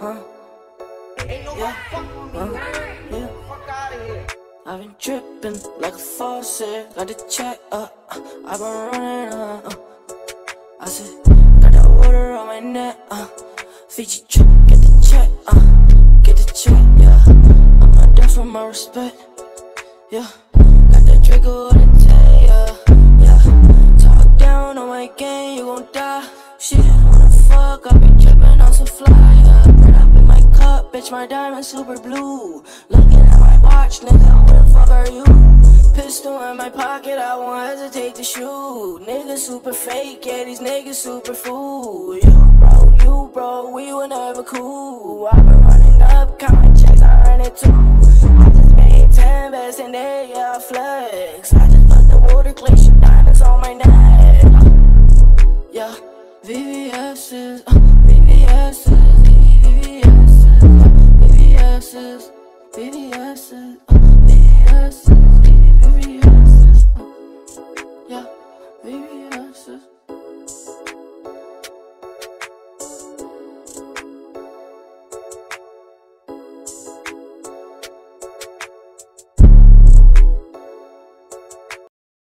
huh? Ain't Yeah. fucking with me. Huh? Yeah. Fuck out of here. I've been dripping like a faucet, got the check up. Uh, I've been running, uh, uh. I said, got the water on my neck, uh. Fiji trip, get the check, uh. Get the check, yeah. I'm not done for my respect, yeah. Got that Draco of the day, yeah. Yeah. Talk down on my game, you gon' die. Shit, wanna fuck, I've been dripping on some fly, bitch, my diamond super blue. Looking at my watch, nigga, who the fuck are you? Pistol in my pocket, I won't hesitate to shoot. Niggas super fake, yeah, these niggas super fool. You bro, you bro, we were never cool. I been running up, counting checks, I run it too. I just made 10 best and they, yeah, flex. I just put the water glacier diamonds VVS's,